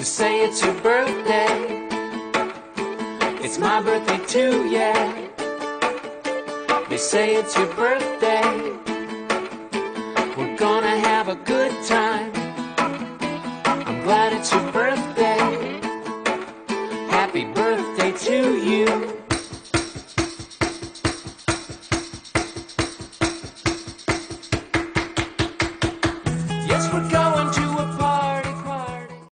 You say it's your birthday. It's my birthday too, yeah. They say it's your birthday. We're gonna have a good time. I'm glad it's your birthday. Happy birthday to you.